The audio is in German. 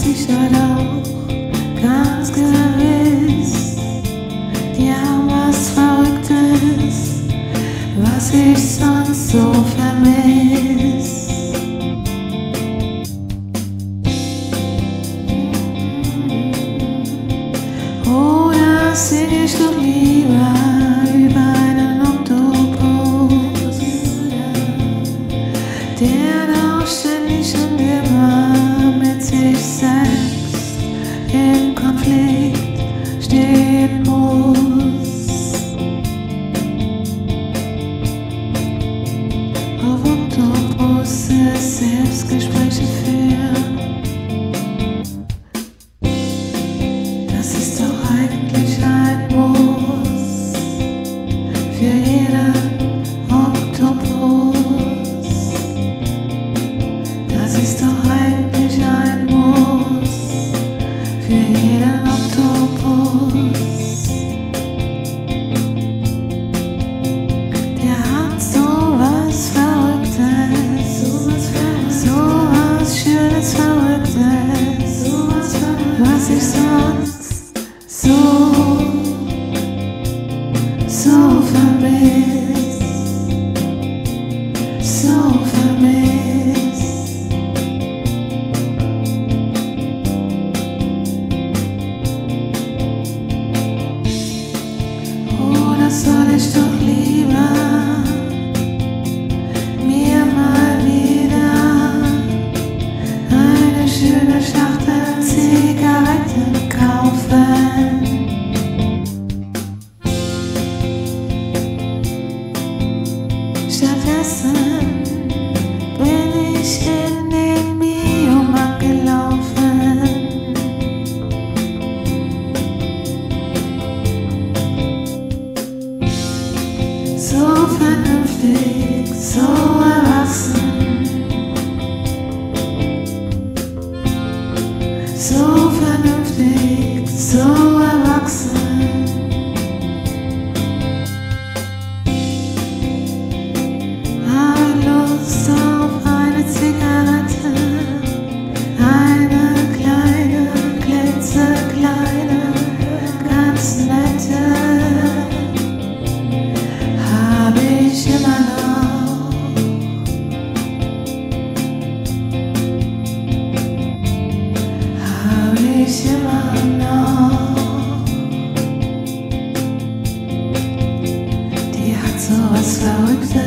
Genau weiß ich dort auch ganz gewiss. Die haben was Verrücktes, was ich sonst so vermiss. Oh, dass ich doch lieber. says, cause what. schöne überdachte Zigaretten kaufen. Stattdessen bin ich in den Biomarkt gelaufen. So vernünftig. over. so excited.